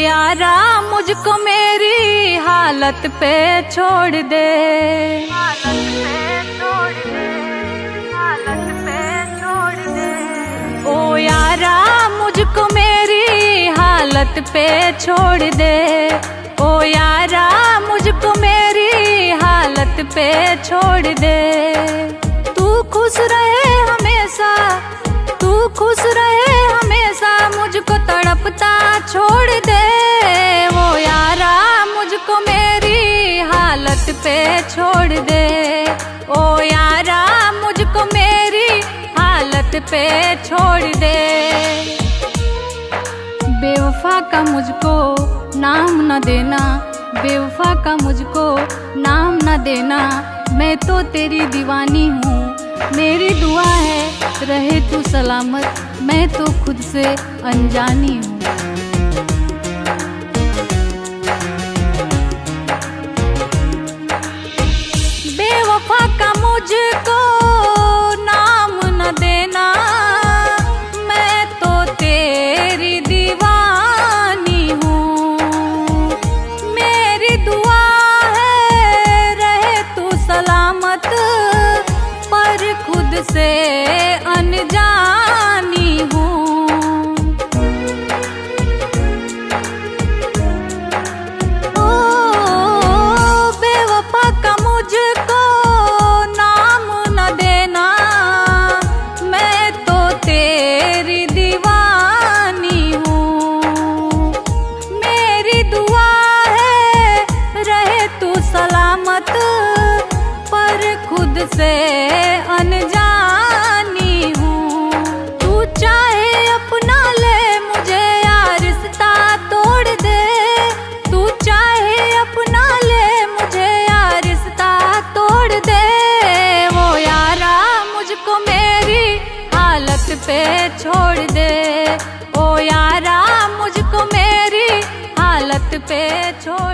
यारा मुझको मेरी हालत पे छोड़ दे। हालत पे छोड़ दे हालत पे छोड़ दे। ओ यारा मुझको मेरी हालत पे छोड़ दे। ओ यारा मुझको मेरी हालत पे छोड़ दे। तू खुश रहे हमेशा तू खुश रहे हमेशा मुझको तड़पता छोड़ दे। छोड़ दे। ओ यारा, मुझको मेरी हालत पे छोड़ दे। बेवफा का मुझको नाम न देना, बेवफा का मुझको नाम न देना। मैं तो तेरी दीवानी हूँ, मेरी दुआ है, रहे तू सलामत। मैं तो खुद से अनजानी हूँ। से अनजानी हूँ। ओ, बेवफा का मुझको नाम न देना। मैं तो तेरी दीवानी हूँ। मेरी दुआ है, रहे तू सलामत, पर खुद से हालत पे छोड़ दे। ओ यारा मुझको मेरी हालत पे छोड़